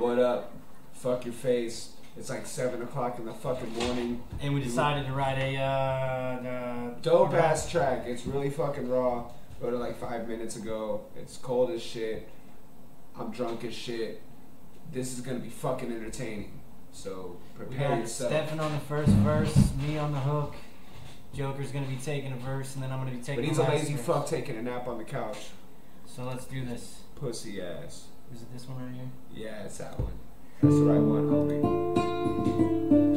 what up? Fuck your face. It's like seven o'clock in the fucking morning. And we decided to write a uh, Dope ass track. It's really fucking raw. Wrote it like five minutes ago. It's cold as shit. I'm drunk as shit. This is gonna be fucking entertaining. So We prepare got yourself. Stefan on the first verse, me on the hook. Joker's gonna be taking a verse, and then I'm gonna be taking. But he's a lazy verse. fuck taking a nap on the couch. So let's do this. Pussy ass. Is it this one right here? Yeah, it's that one. That's the right one, homie.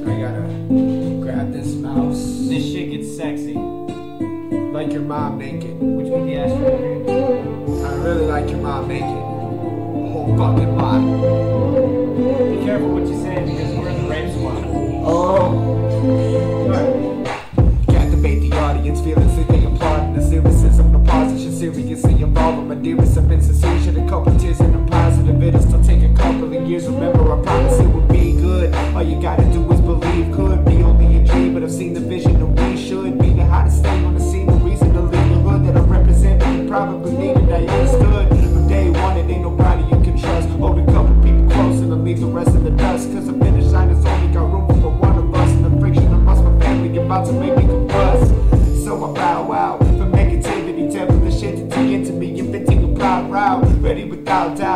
I gotta grab this mouse. This shit gets sexy. Like your mom naked. Which one the asterisk right here? I really like your mom naked. A whole oh, fucking lot. Be careful what you say because we're in the rape squad. Oh. Can't debate the audience, feelings that they applaud. The lyricism, the pause, should seriously involve them. My dearest, I've been sincere, Cause the finish line has only got room for one of us. And the friction amongst my family about to make me combust. So I bow out for negativity, telling the shit devilish entity into me, inventing a proud route. Ready without doubt,